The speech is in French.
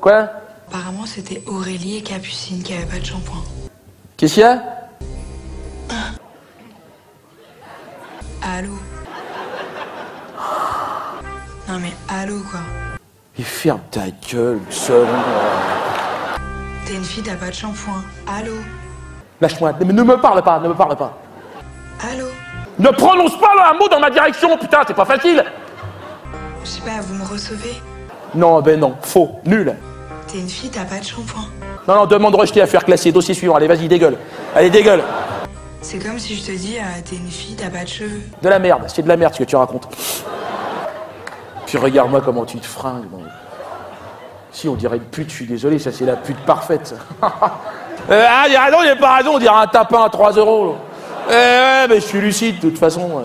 Quoi Apparemment, c'était Aurélie et Capucine qui avaient pas de shampoing. Qu'est-ce qu'il y a Allô Non mais allô quoi. Et ferme ta gueule, seul. T'es une fille, t'as pas de shampoing. Allô Lâche-moi, ne, ne me parle pas, ne me parle pas. Allô Ne prononce pas un mot dans ma direction, putain, c'est pas facile Je sais pas, vous me recevez Non, ben non, faux, nul. T'es une fille, t'as pas de shampoing. Non, non, demande rejeté à faire classer, dossier suivant, allez, vas-y, dégueule. Allez, dégueule. C'est comme si je te dis, euh, t'es une fille, t'as pas de cheveux. De la merde, c'est de la merde ce que tu racontes. Puis regarde-moi comment tu te fringues. bon. Si, on dirait une pute, je suis désolé, ça c'est la pute parfaite. euh, ah, il a raison, il a pas raison, on dirait un tapin à 3 euros. là. Eh ouais, mais je suis lucide de toute façon. ouais.